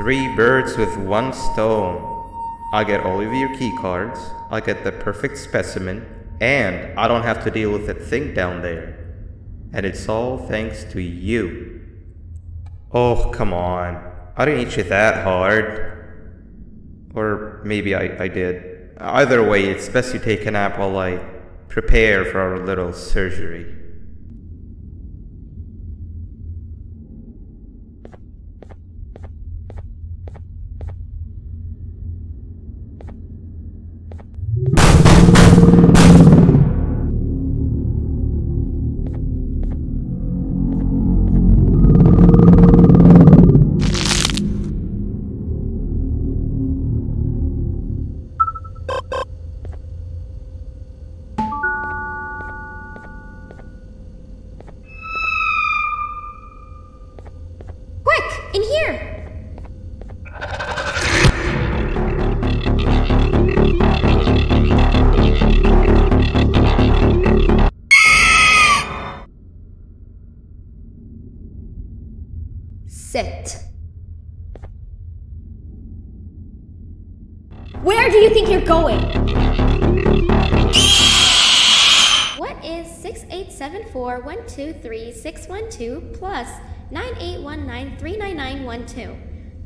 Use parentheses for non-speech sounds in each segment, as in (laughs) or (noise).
Three birds with one stone. I get all of your key cards, I get the perfect specimen, and I don't have to deal with that thing down there. And it's all thanks to you. Oh, come on. I didn't hit you that hard. Or maybe I, I did. Either way, it's best you take a nap while I prepare for our little surgery. Quick, Where do you think you're going? What is 6874123612 plus 9819399912?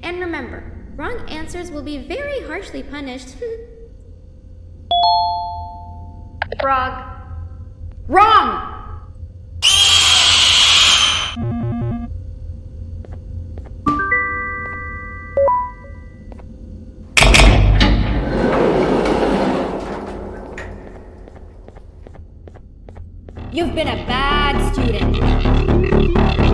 And remember, wrong answers will be very harshly punished. (laughs) Frog. Wrong! You've been a bad student.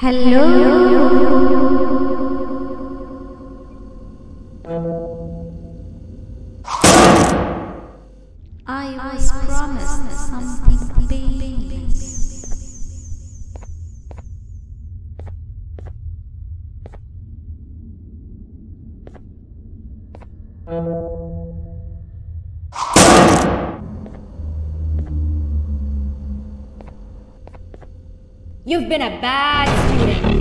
I was promised something big. You've been a bad student.